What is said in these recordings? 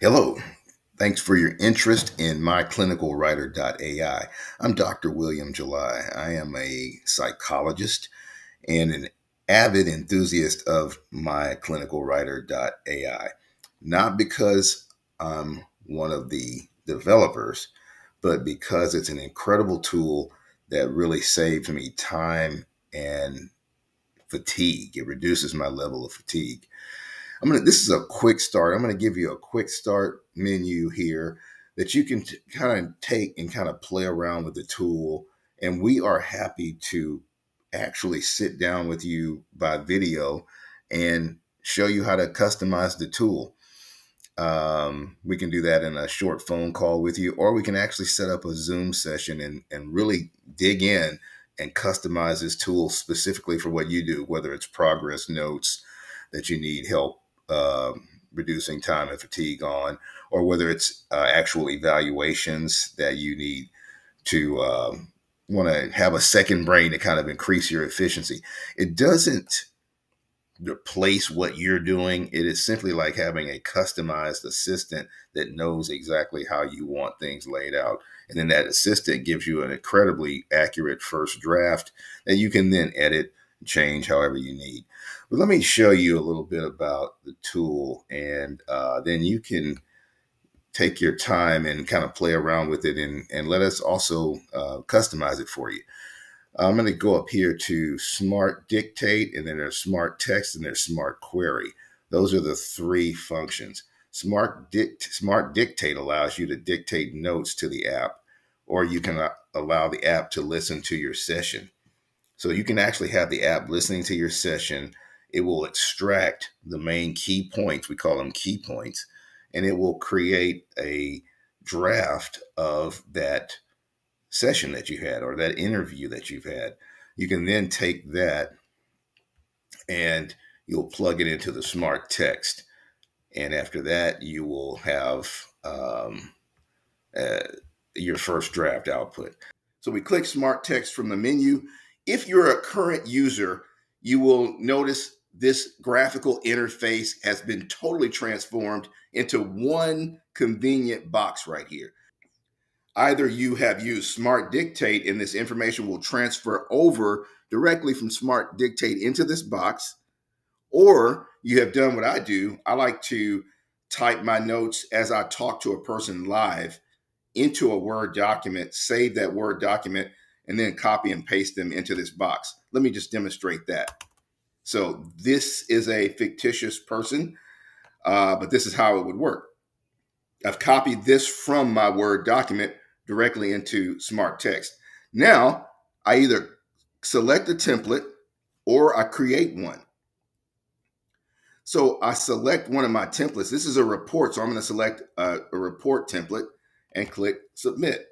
Hello. Thanks for your interest in myclinicalwriter.ai. I'm Dr. William July. I am a psychologist and an avid enthusiast of myclinicalwriter.ai. Not because I'm one of the developers, but because it's an incredible tool that really saves me time and fatigue. It reduces my level of fatigue. I'm gonna. This is a quick start. I'm gonna give you a quick start menu here that you can kind of take and kind of play around with the tool. And we are happy to actually sit down with you by video and show you how to customize the tool. Um, we can do that in a short phone call with you, or we can actually set up a Zoom session and, and really dig in and customize this tool specifically for what you do, whether it's progress notes that you need help uh, reducing time and fatigue on, or whether it's uh, actual evaluations that you need to um, want to have a second brain to kind of increase your efficiency. It doesn't replace what you're doing. It is simply like having a customized assistant that knows exactly how you want things laid out. And then that assistant gives you an incredibly accurate first draft that you can then edit, change however you need. But let me show you a little bit about the tool, and uh, then you can take your time and kind of play around with it and, and let us also uh, customize it for you. I'm going to go up here to Smart Dictate, and then there's Smart Text, and there's Smart Query. Those are the three functions. Smart, Dict Smart Dictate allows you to dictate notes to the app, or you can uh, allow the app to listen to your session. So you can actually have the app listening to your session it will extract the main key points, we call them key points, and it will create a draft of that session that you had or that interview that you've had. You can then take that and you'll plug it into the smart text. And after that, you will have um, uh, your first draft output. So we click smart text from the menu. If you're a current user, you will notice this graphical interface has been totally transformed into one convenient box right here. Either you have used Smart Dictate and this information will transfer over directly from Smart Dictate into this box, or you have done what I do. I like to type my notes as I talk to a person live into a Word document, save that Word document, and then copy and paste them into this box. Let me just demonstrate that. So this is a fictitious person, uh, but this is how it would work. I've copied this from my Word document directly into Smart Text. Now I either select a template or I create one. So I select one of my templates. This is a report, so I'm going to select a, a report template and click submit.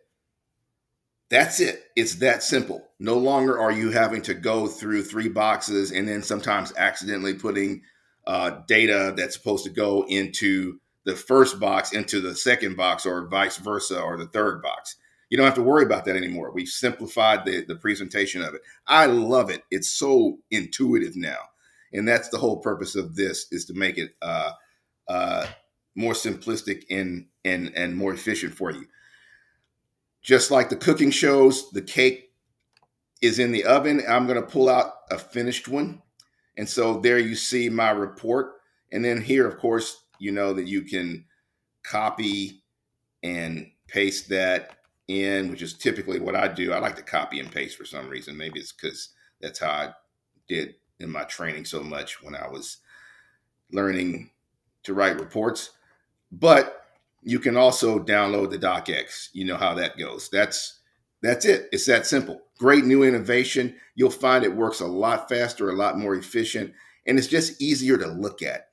That's it. It's that simple. No longer are you having to go through three boxes and then sometimes accidentally putting uh, data that's supposed to go into the first box into the second box or vice versa or the third box. You don't have to worry about that anymore. We've simplified the, the presentation of it. I love it. It's so intuitive now. And that's the whole purpose of this is to make it uh, uh, more simplistic and, and, and more efficient for you. Just like the cooking shows, the cake is in the oven. I'm going to pull out a finished one. And so there you see my report. And then here, of course, you know that you can copy and paste that in, which is typically what I do. I like to copy and paste for some reason. Maybe it's because that's how I did in my training so much when I was learning to write reports. But you can also download the docx. You know how that goes. That's that's it. It's that simple. Great new innovation. You'll find it works a lot faster, a lot more efficient, and it's just easier to look at.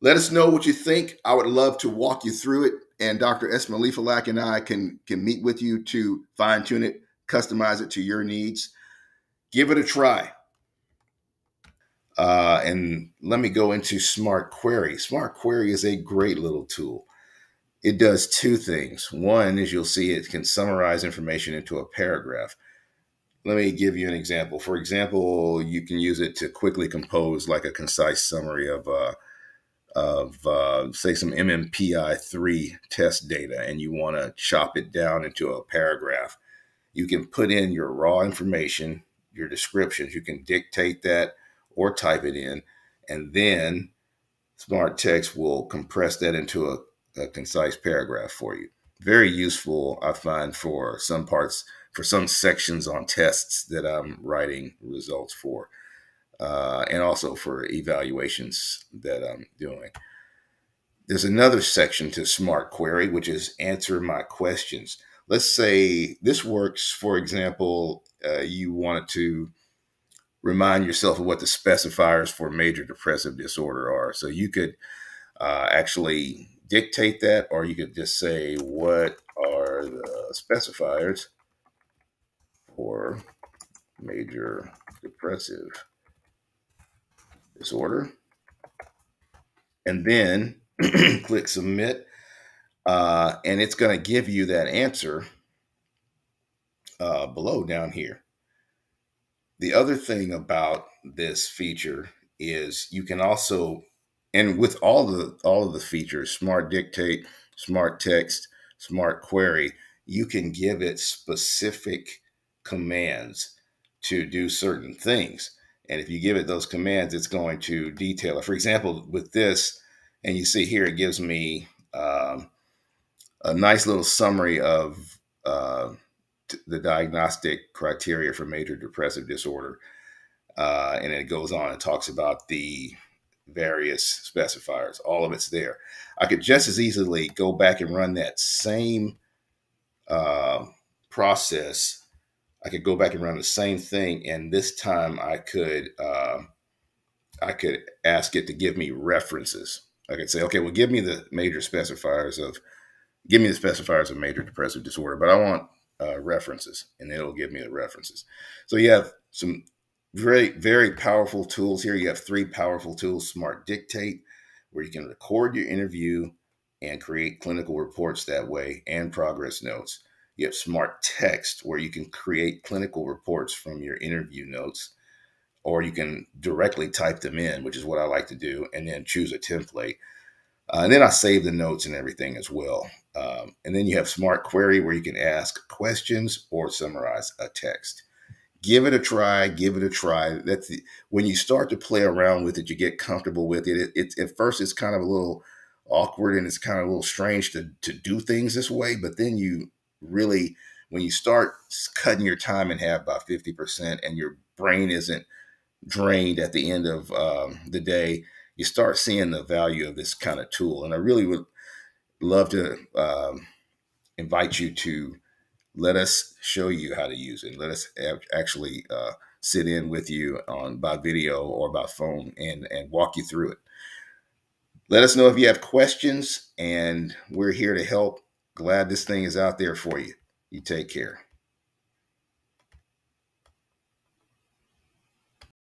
Let us know what you think. I would love to walk you through it, and Dr. Esma Falak and I can can meet with you to fine tune it, customize it to your needs. Give it a try. Uh, and let me go into Smart Query. Smart Query is a great little tool. It does two things. One is you'll see it can summarize information into a paragraph. Let me give you an example. For example, you can use it to quickly compose like a concise summary of a, of uh, say some MMPI3 test data and you want to chop it down into a paragraph, you can put in your raw information, your descriptions. You can dictate that or type it in, and then Smart Text will compress that into a, a concise paragraph for you. Very useful, I find, for some parts, for some sections on tests that I'm writing results for uh, and also for evaluations that I'm doing. There's another section to Smart Query, which is answer my questions. Let's say this works, for example, uh, you wanted to remind yourself of what the specifiers for major depressive disorder are. So you could uh, actually dictate that, or you could just say, What are the specifiers for major depressive disorder. And then click submit. Uh, and it's going to give you that answer uh, below down here. The other thing about this feature is you can also, and with all the all of the features, Smart Dictate, Smart Text, Smart Query, you can give it specific commands to do certain things. And if you give it those commands, it's going to detail it. For example, with this, and you see here, it gives me um, a nice little summary of the diagnostic criteria for major depressive disorder. Uh, and it goes on and talks about the various specifiers. All of it's there. I could just as easily go back and run that same uh, process I could go back and run the same thing, and this time I could uh, I could ask it to give me references. I could say, okay, well, give me the major specifiers of give me the specifiers of major depressive disorder, but I want uh, references, and it'll give me the references. So you have some very very powerful tools here. You have three powerful tools: Smart Dictate, where you can record your interview and create clinical reports that way, and progress notes. You have smart text where you can create clinical reports from your interview notes, or you can directly type them in, which is what I like to do, and then choose a template. Uh, and then I save the notes and everything as well. Um, and then you have Smart Query where you can ask questions or summarize a text. Give it a try. Give it a try. That's the, when you start to play around with it, you get comfortable with it. It, it. At first, it's kind of a little awkward and it's kind of a little strange to to do things this way, but then you really when you start cutting your time in half by 50% and your brain isn't drained at the end of um, the day, you start seeing the value of this kind of tool. And I really would love to um, invite you to let us show you how to use it. Let us actually uh, sit in with you on by video or by phone and, and walk you through it. Let us know if you have questions, and we're here to help glad this thing is out there for you. You take care.